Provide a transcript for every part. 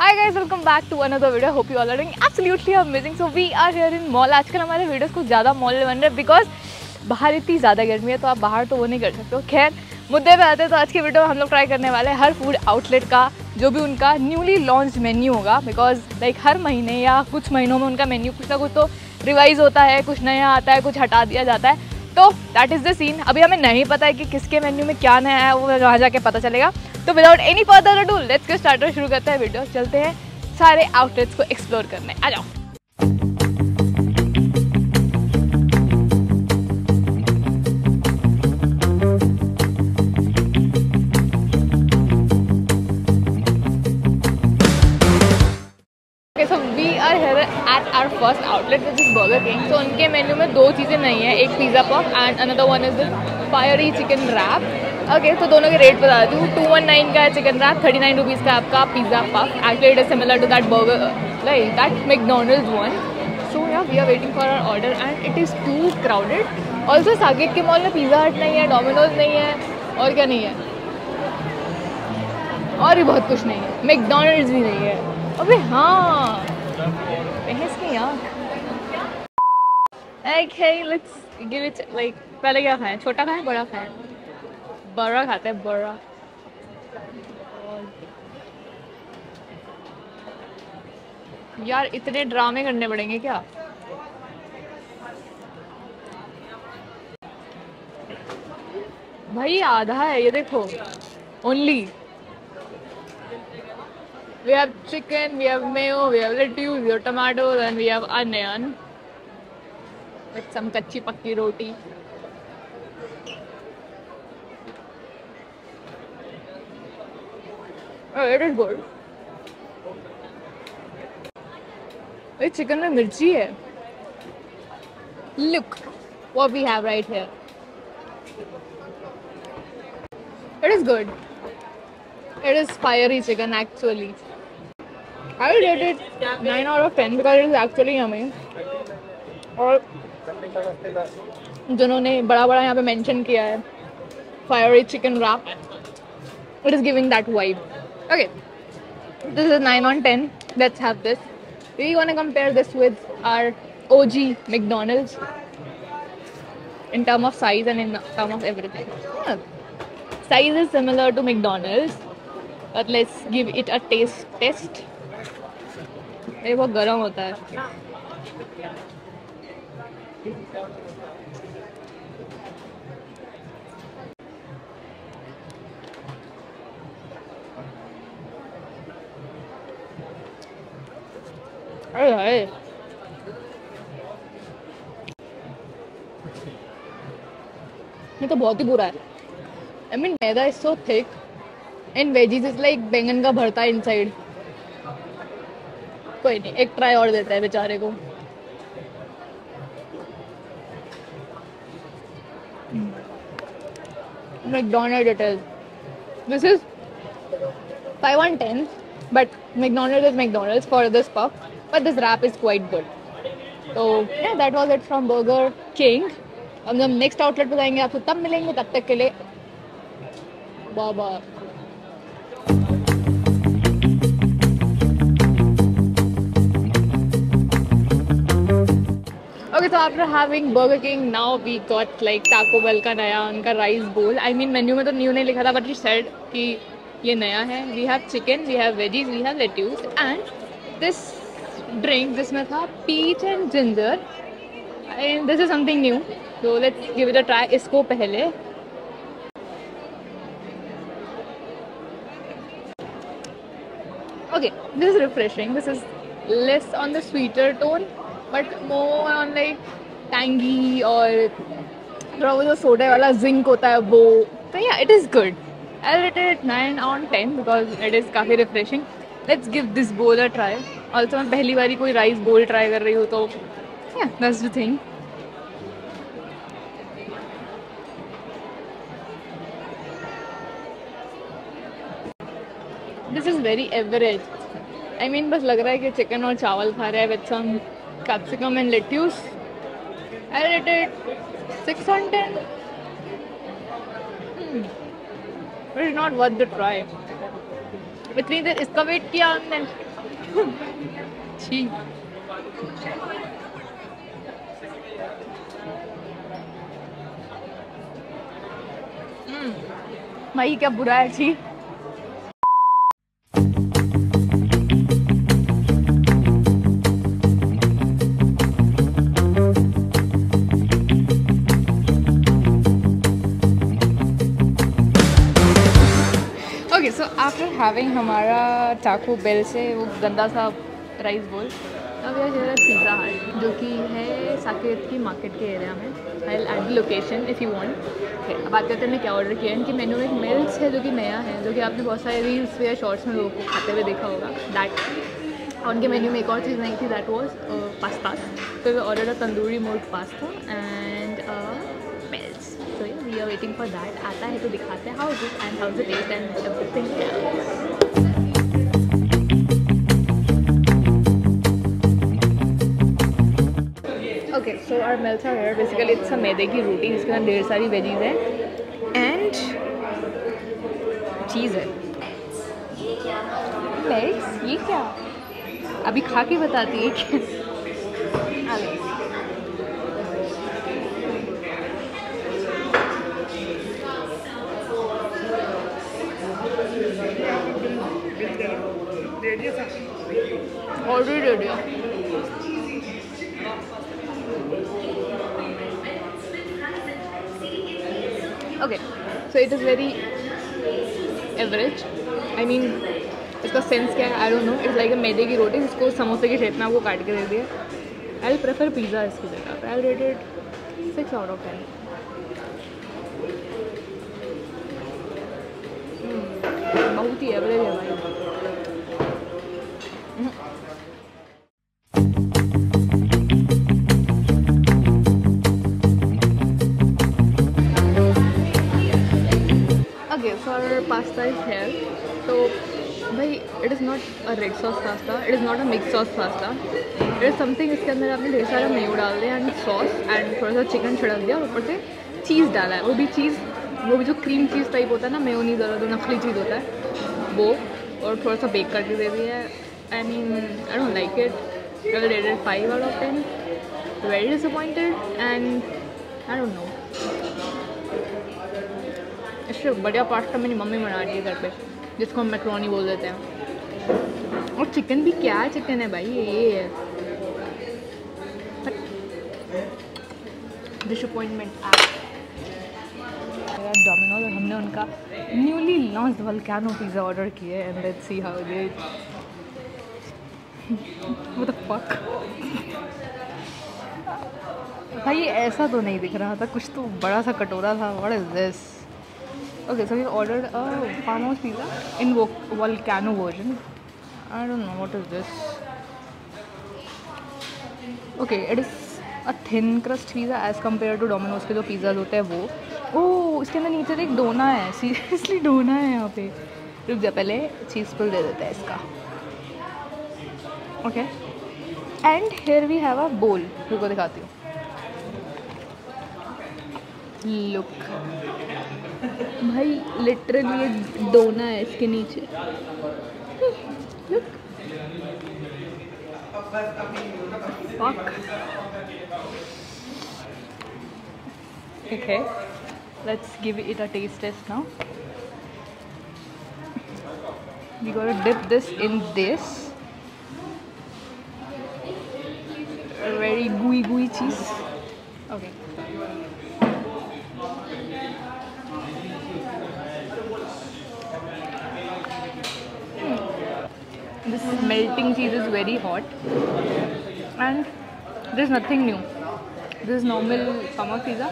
Hi guys, welcome back to video. Hope you all are doing absolutely amazing. So we are here in mall. आजकल हमारे videos को ज़्यादा mall बन रहे because बाहर इतनी ज़्यादा गर्मी है तो आप बाहर तो वो नहीं कर सकते हो खैर मुद्दे पे आते हैं तो आज की वीडियो में हम लोग ट्राई करने वाले हैं हर फ़ूड आउटलेट का जो भी उनका न्यूली लॉन्च मेन्यू होगा बिकॉज़ लाइक हर महीने या कुछ महीनों में उनका मेन्यू कुछ ना कुछ तो रिवाइज होता है कुछ नया आता है कुछ हटा दिया जाता है तो दैट इज़ द सीन अभी हमें नहीं पता है कि किसके मेन्यू में क्या नया है वो वहाँ जाके पता चलेगा तो without any further do let's के स्टार्टर शुरू करते हैं वीडियो चलते हैं सारे आउटलेट्स को एक्सप्लोर करने। आ जाओ। First outlet, which is Burger King. So, उनके मेन्यू में दो चीज़ें नहीं है। एक pizza puff and another one is the fiery chicken wrap okay तो दोनों के रेट बता हूँ। टू वन नाइन का है chicken wrap thirty nine rupees का आपका pizza puff actually it is similar to that burger like that McDonald's one so yeah we are waiting for our order and it is too crowded also Saket के mall में pizza हट नहीं है Domino's नहीं है और क्या नहीं है? और भी बहुत कुछ नहीं है। मैकडोनल्ड्स भी नहीं है। अबे हाँ। बहस की आँख Okay, let's give it like पहले क्या खाएँ? छोटा खाएँ बड़ा खाएँ? बड़ा खाते हैं, बड़ा। यार, इतने ड्रामे करने पड़ेंगे क्या? भाई, आधा है, ये देखो। Only we have chicken we have mayo we have lettuce tomato and we have onion with some कच्ची पक्की roti. Oh, it is good. ये चिकन में मिर्ची है Look what we have right here. It is good. It is fiery chicken actually. I will rate it 9 out of 10 because it is actually yummy. और जिन्होंने बड़ा बड़ा यहाँ पे मेंशन किया है fiery chicken wrap, it is giving that vibe. Okay, this is 9 on 10. Let's have this. We gonna compare this with our OG McDonald's in term of size and in term of everything. Yeah. Size is similar to McDonald's, but let's give it a taste test. ये बहुत गर्म होता है अरे हाय ये तो बहुत ही बुरा है I mean maida is so thick and veggies is like बैंगन का भरता है इनसाइड कोई नहीं एक ट्राई और देता है बेचारे को it is. This is 5 on 10, but McDonald's is McDonald's for this puff. but this wrap is quite good. So yeah, that was it from Burger हम जब नेक्स्ट आउटलेट पे जाएँगे आपको तब मिलेंगे तब तक के लिए। बाबा तो after having Burger King now we got like Taco Bell का नया उनका राइस बोल आई मीन मेन्यू में तो न्यू नहीं लिखा था बट यू सेड कि ये नया है. We have chicken we have veggies we have lettuce and this drink जिसमें था peach and ginger and this is something new so let's give it a try इसको पहले. Okay, this is refreshing. This is less on the sweeter tone, but more on, like, tangy और थोड़ा वो जो soda वाला zinc होता है वो. तो yeah it is good I rate it nine on ten because it is काफ़ी refreshing let's give this bowl a try also मैं पहली बारी कोई राइस बोल ट्राई कर रही हूँ तो yeah that's the thing this is very average I mean बस लग रहा है कि चिकन और चावल खा रहा है with some capsicum and lettuce rated 6 on 10. Hmm. But it's not worth the इतनी देर इसका वेट किया हमने। हम्म, भाई क्या बुरा है छी हैविंग हमारा टाको बेल से वो गंदा सा राइस बोल अब यह है पिज़्ज़ा हट जो कि है साकेत की मार्केट के एरिया में I add location if you want बात करते हैं मैं क्या ऑर्डर किया इनकी मेनू में मिल्स है जो कि नया है जो कि आपने बहुत सारे रील्स या शॉर्ट्स में लोगों को खाते हुए देखा होगा दैट और उनके मेन्यू में एक और चीज़ नहीं थी दैट वॉज़ पास्ता तो order a tandoori mould pasta and waiting for that. आता है तो दिखाते हैं. Is it and how's the taste and everything else okay so are meals are here basically it's a मैदे की रोटी, जिसके अंदर ढेर सारी वेजीज है. एंड चीज़ है. ये क्या? अभी खा के बताती है ऑलरेडी रेडी है। Okay so it is very average I mean इसका सेंस क्या है? I don't know it's like a मैदे की रोटी जिसको समोसे की शेप में आपको काट के दे दिया आई प्रेफर पिज़्ज़ा इसकी जगह I rated six out of ten बहुत ही एवरेज है भाई। Okay, so our pasta is. So, भाई it is not a red sauce pasta it is not a mix sauce pasta it is something इसके अंदर आपने ढेर सारा मेयो डाल दिया एंड सॉस एंड थोड़ा सा चिकन छिड़क दिया और ऊपर से चीज़ डाला है। वो भी चीज़ वो भी जो क्रीम चीज़ टाइप होता है ना मेयोनीज वाला जो नकली चीज़ होता है वो और थोड़ा सा बेक करके दे दिया है। I mean I don't like it five out of ten very disappointed and I don't know इससे बढ़िया पास्ता मेरी मम्मी बना रही है घर पे, जिसको हम मैक्रोनी बोल देते हैं। और चिकन भी क्या चिकन है भाई, ये है डिसअपॉइंटमेंट डोमिनोज और हमने उनका newly launch volcano pizza order किया है and let's see how what the fuck भाई, ऐसा तो नहीं दिख रहा था, कुछ तो बड़ा सा कटोरा था what is this Okay, so we ordered a farmhouse pizza in vo- volcano version. I don't know what is this. Okay, it is a thin crust pizza as compared to Domino's के जो pizza होते हैं वो ओह इसके अंदर नीचे एक डोना है सीरियसली डोना है यहाँ पे रुक जा पहले चीज़ पुल दे देते हैं इसका okay and here we have a bowl रुको दिखाती हूँ लुक। भाई लिटरली दोना है इसके नीचे। ठीक है let's give it a taste taste now we got dip this in this very gooey gooey cheese okay. This melting cheese is very hot and there's nothing new this is normal summer pizza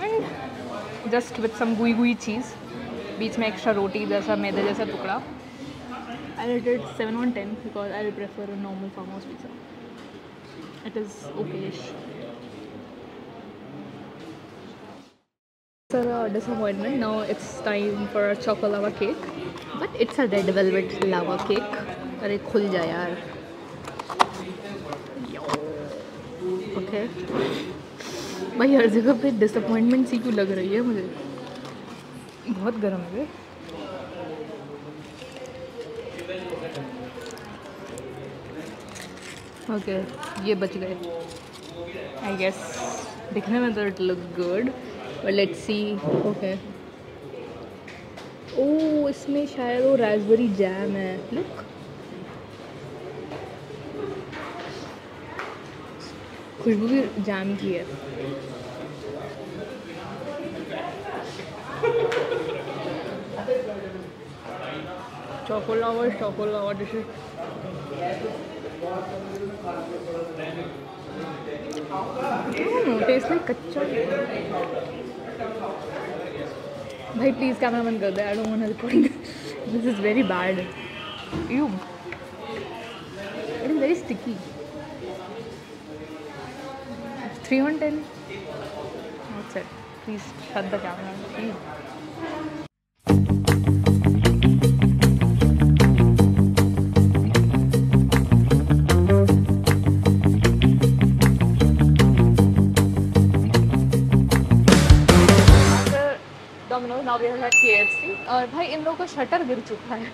and just with some gooey gooey cheese बीच में extra रोटी जैसा मैदे जैसा टुकड़ा I rated seven on ten because I prefer a normal farmhouse pizza it is okay after our disappointment, now it's time for a chocolate lava cake. But it's a red velvet lava cake. are khul ja yaar okay bhai har jagah pe disappointment si क्यों lag rahi hai mujhe bahut garam hai okay okay, ये बच गए I guess दिखने में तो it look good but let's see okay oh इसमें शायद वो रासबेरी जैम है. लुक खुशबू भी जैम की है. Chocolate this टेस्ट लाइक कच्चा भाई प्लीज़ कैमरा बंद कर दे. I don't want to record this is very bad you it is very sticky three one ten please shut the camera. Please. We have के और भाई इन लोगों का शटर गिर चुका है।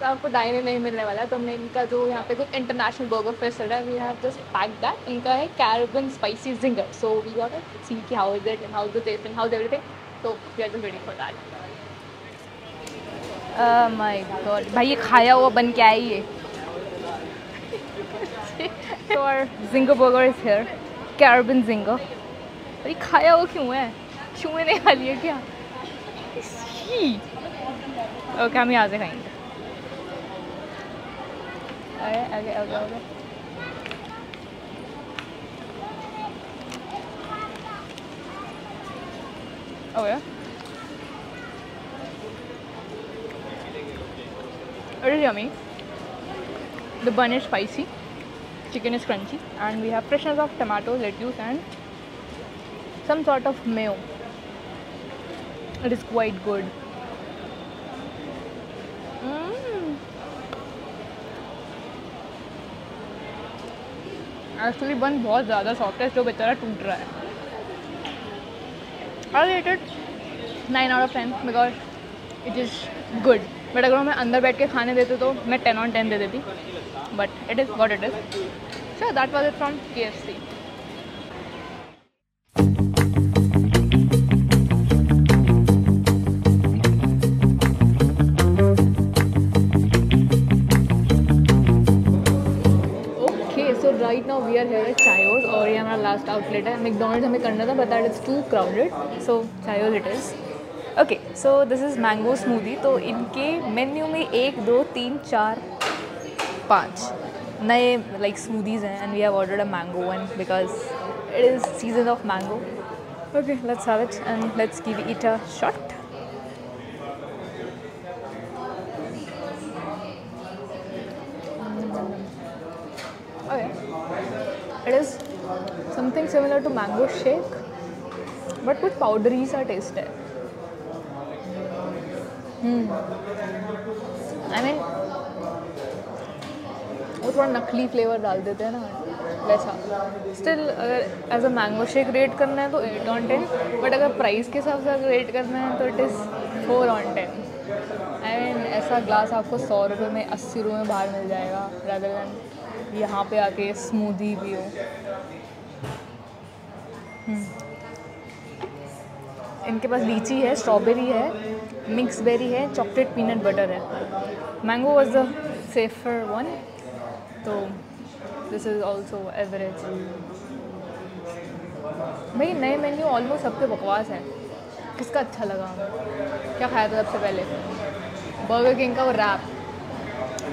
तो आपको डाइने नहीं मिलने वाला। तो हमने इनका जो यहाँ पे कुछ इंटरनेशनल बर्गर फेस्ट है we have just pack that इनका है Caribbean spicy zinger so we got see की how is it and how the taste and how everything तो we are just waiting for that my god भाई ये खाया हुआ बन के आई है so our zinger burger is here carabin zinger अरे खाया हुआ क्यों है? चूहे खा लिए क्या? ओके हम यहाँ से खाएंगे अरे आगे आगे आगे Oh yeah. It is yummy. The bun is spicy, chicken is crunchy, and we have freshness of tomatoes, lettuce, and some sort of mayo. It is quite good. Actually bun बहुत ज़्यादा सॉफ्ट है जो बेचारा टूट रहा है। I rate it nine out of ten because it is good but अगर मैं अंदर बैठ के खाने देते तो मैं टेन ऑन टेन दे देती. But it is what it is so that was it from K F C last outlet है। मैकडोनल्ड हमें करना था but it's too crowded so चाहे it is okay so this is mango smoothie तो इनके menu में एक, दो, तीन, चार, पाँच नए लाइक स्मूदीज़ हैं and we have ordered a mango one because it is season of mango okay let's have it and let's give it a shot Okay. It is something similar to mango shake, but कुछ powdery सा taste है I mean वो थोड़ा नकली flavour डाल देते हैं ना। वैसा। स्टिल अगर as a mango shake rate करना है तो एट ऑन टेन बट अगर प्राइस के हिसाब से अगर रेट करना है तो it is four on ten I mean ऐसा ग्लास आपको सौ रुपये में अस्सी रुपये में बाहर मिल जाएगा रदर दैन यहाँ पे आके स्मूदी हो इनके पास लीची है स्ट्रॉबेरी है मिक्स बेरी है चॉकलेट पीनट बटर है। Mango was the safer one तो दिस इज़ ऑल्सो एवरेज भाई, नए मेन्यू ऑलमोस्ट सबके बकवास है। किसका अच्छा लगा? क्या खाया था सबसे पहले? बर्गर किंग का वो रैप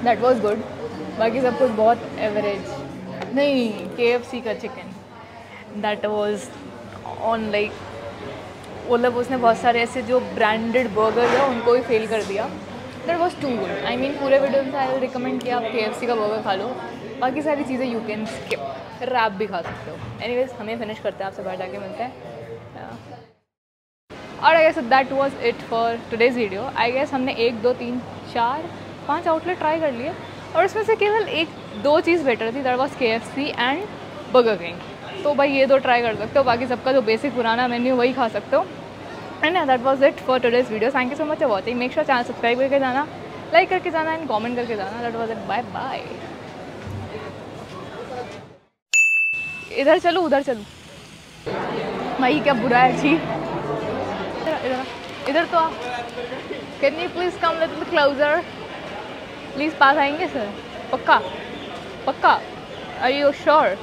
दैट वाज गुड बाकी सब कुछ बहुत एवरेज नहीं के एफ़ सी का chicken that was on like मतलब उसने बहुत सारे ऐसे जो ब्रांडेड बर्गर है उनको भी फेल कर दिया। That was too good I mean पूरे वीडियो में आई रिकमेंड किया, आप के एफ़ का बर्गर खा लो। बाकी सारी चीज़ें यू कैन स्किप फिर रैप भी खा सकते हो। एनी वेज हमें फिनिश करते हैं, आपसे बाहर जाके मिलते हैं। और I guess that was it for today's video I guess हमने एक, दो, तीन, चार, पाँच आउटलेट ट्राई कर लिए। और उसमें से केवल एक, दो चीज़ बेटर थी that was K F C and Burger King तो भाई ये दो ट्राई कर सकते हो, बाकी सबका जो बेसिक पुराना मेन्यू वही खा सकते हो। And that was it for today's video thank you so much for watching make sure channel subscribe करके जाना लाइक करके जाना एंड कमेंट करके जाना. That was it bye bye इधर चलूँ, उधर चलूँ। भाई क्या बुरा है, जी। इधर तो आ can you please come little closer please पास आएँगे सर पक्का? पक्का? Are you sure